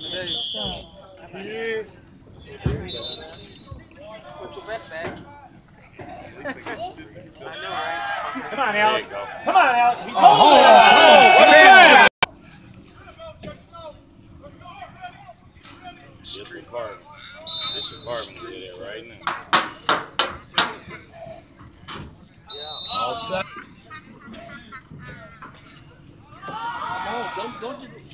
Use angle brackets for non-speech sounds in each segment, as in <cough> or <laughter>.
Yeah. Come on, Alex. Come on, Alex. He's oh, This apartment. This apartment did it right now. All set. Stop.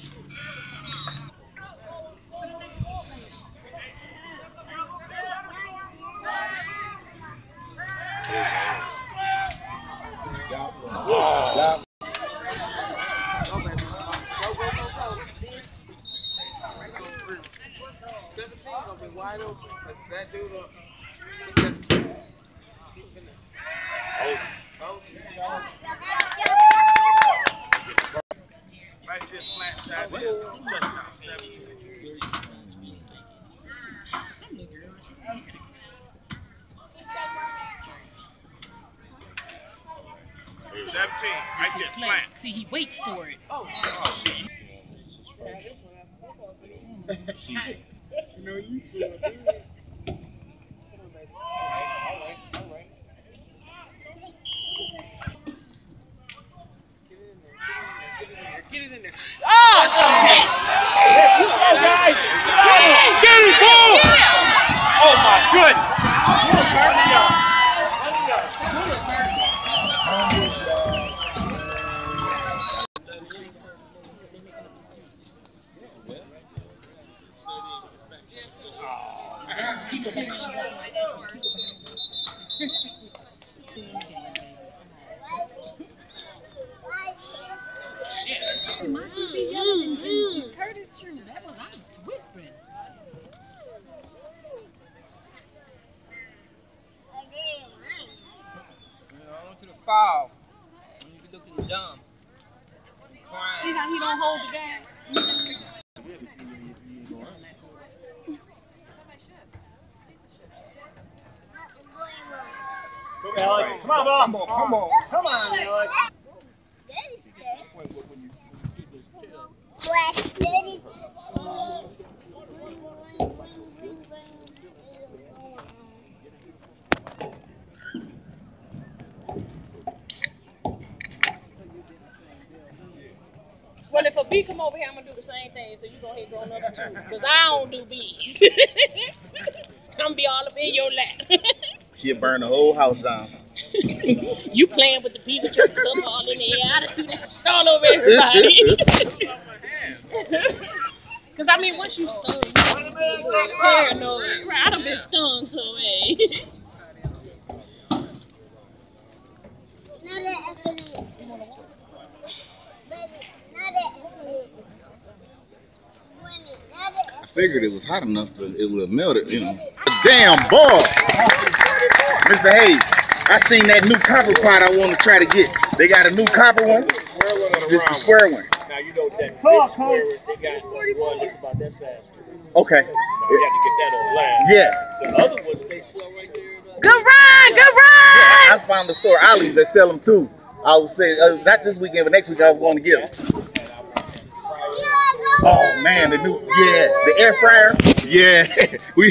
17. I this is. Slant. See, he waits for it. Oh, oh shit. <laughs> you know, you should. Oh, shit! Well, if a bee come over here, I'm gonna do the same thing. So you go ahead and go number two, cause I don't do bees. <laughs> I'm gonna be all up in your lap. <laughs> She'll burn the whole house down. you playing with the bee with your cover all in the air. I done do that shit all over everybody. <laughs> Cause I mean, once you stung, you paranoid. Oh, right, I done been stung, so hey. I figured it was hot enough to it would have melted, you know. Damn ball! Mr. Hayes, I seen that new copper pot I want to try to get. They got a new copper one, Square the just the square one. one? Now you know that big Come on, square, they got one that's about that size. Okay. You have to get that online. Yeah. The other ones they sell right there. uh, Good run, good I run. I found the store Ollie's that sell them too. I was saying uh, not this weekend, but next week I was going to get them. Oh man, the new yeah, the air fryer. Yeah, <laughs> we.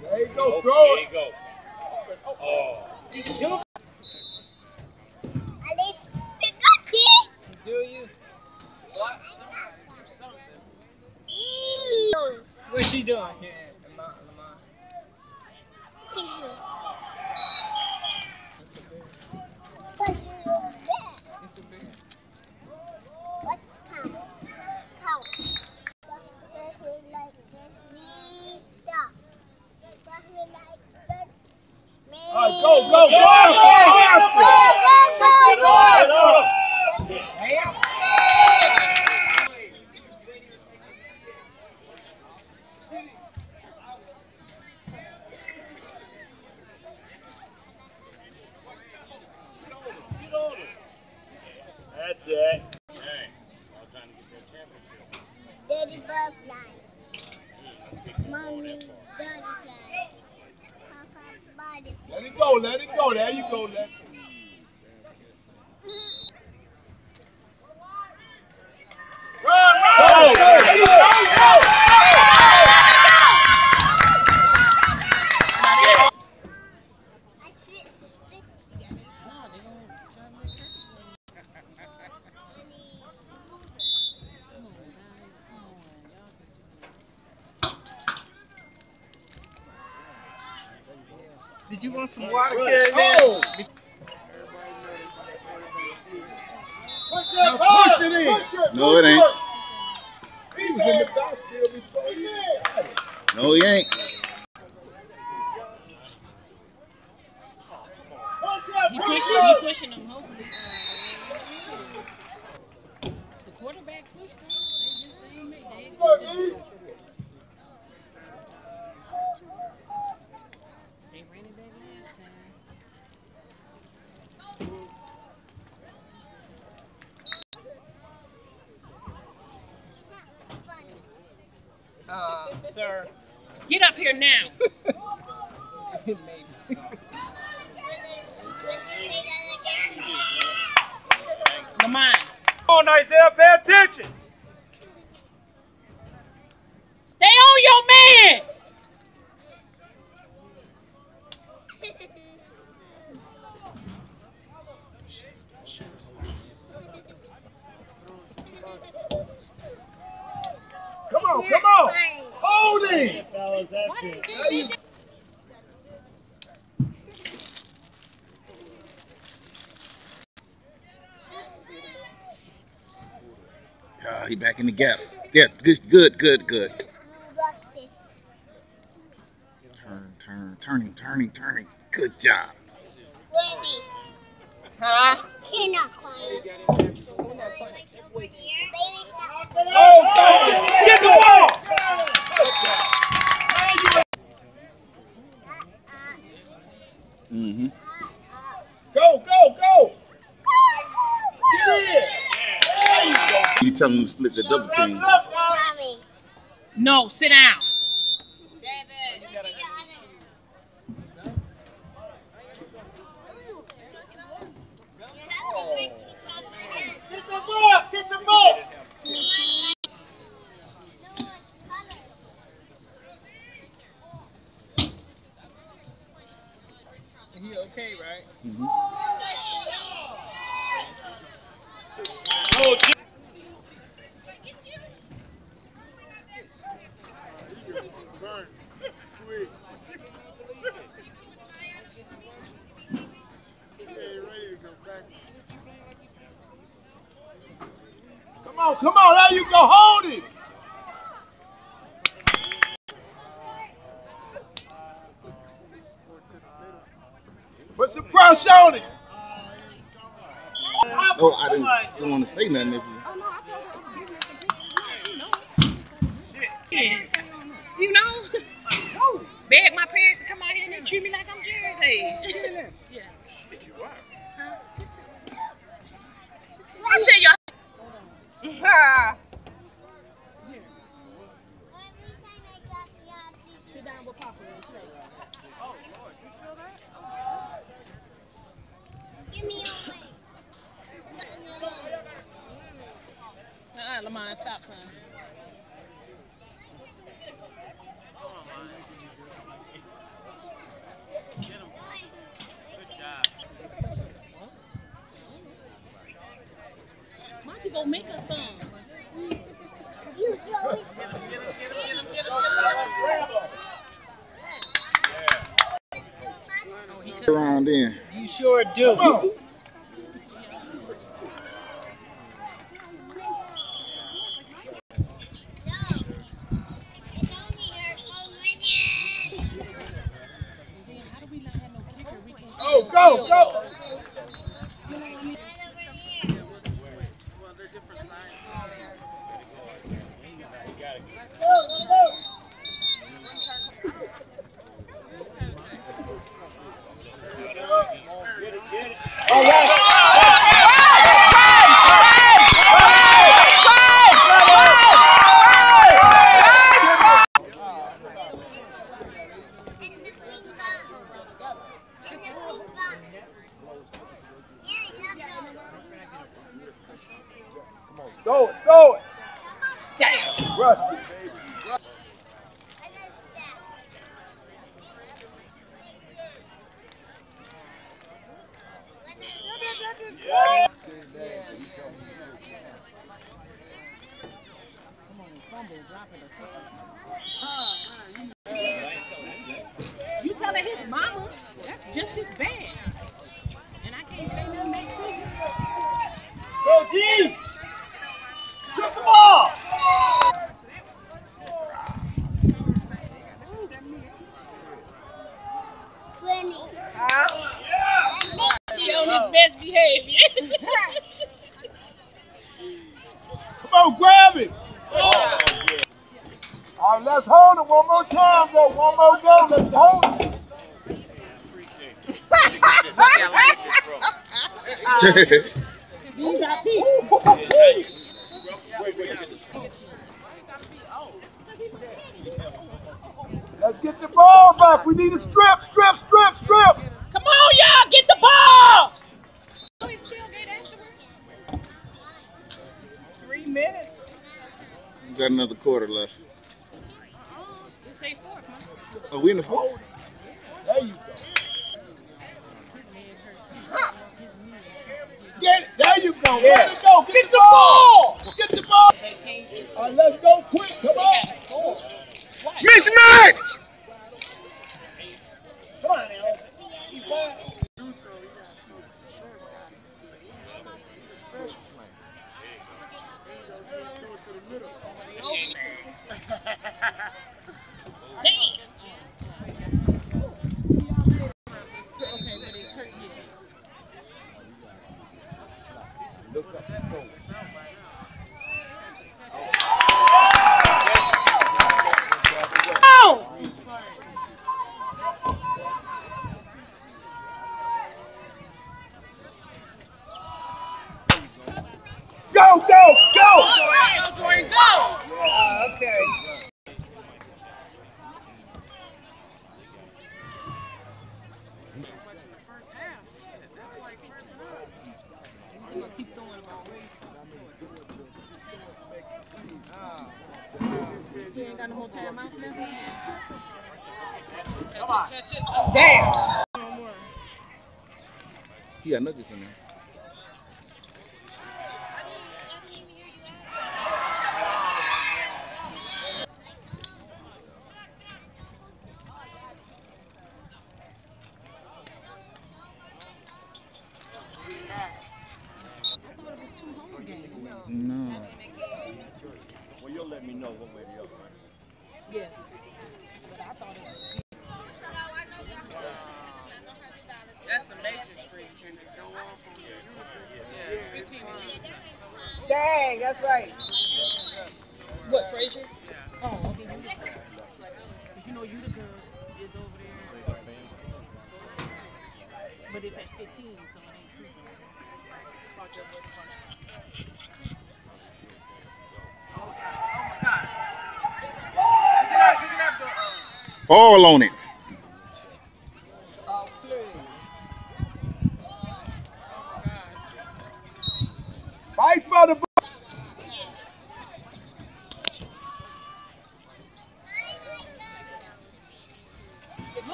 there you go, throw There it. you go. Oh. I did pick up this. Do you? Mm. What's she doing, Ken? Lamont, Lamont. What's your bet? It's a bear. What's count? Count. Something like this. Me stop. Something like that. Me. All right, go, go, go. Go, go, go, go, go. That's it. Dang. I'm trying to get that championship. Daddy butterfly. Mommy butterfly. Papa butterfly. Let it go, let it go. There you go, Run, run! I switched sticks. Did want some water, Ken? Oh! Now push it in. No, it ain't. He was in the backfield before you got it. No, he ain't. You pushing him, you pushing him, hopefully. The quarterback pushed him. They just ain't make they ain't They ran it back last time. Uh, sir. Get up here now. <laughs> Maybe. Lamont. Come on, Oh, Isaiah, pay attention. Stay on your man. Come on, come on. Hold it. Fellas, that's Why it. did they just He back in the gap. Yeah, good, good, good, good. Turn, turn, turning, turning, turning. Good job. Wendy, Huh? she's not not Oh. Get the ball. Mm-hmm. Go, go, go. Get in. There you go. You tell him to split the double team. Mommy. No, sit down. Get the ball! Get the ball! He okay, right? Oh, Jim. Come Put some pressure on it. Oh, I didn't, didn't want to say nothing. If you, oh, Yes. You know? Beg my parents to come out here and they treat me like I'm Jerry's <laughs> age. Uh-uh, Lamont. Stop sign. Monty, go make us some. Around. You sure do. Oh, go, go. Throw it, throw it. Damn. Rusty, baby. You telling his mama that's just as bad. And I can't say nothing back to you. Go D. Shoot the ball. He on his best behavior. Come on, grab it. All right, let's hold it one more go. One more go. Let's hold it. These are people. Let's get the ball back. We need a strip, strip, strip, strip. Come on, y'all, get the ball. Three minutes. Got another quarter left. Oh, we in the fourth? There you go. Get it. There you go. Let it go. Get, the ball. Get the ball. All right, let's go quick. Come on. Miss Mismatch! Come on, Alex. Go, go, go. Ah, okay. You ain't got Damn. He got nuggets in there. No. Well, you'll let me know one way or the other, right? Yes. But I thought it was. That's the major street. And they go on from here. Yeah, it's 15 Dang, that's right. What, Frazier? Oh, okay. Because you know Utica is over there. But it's at 15, so it ain't too far. Fall on it.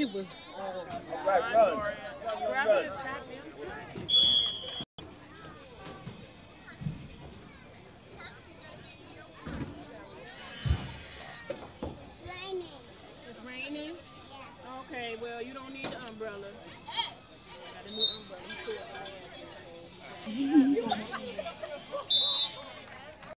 It was. Um.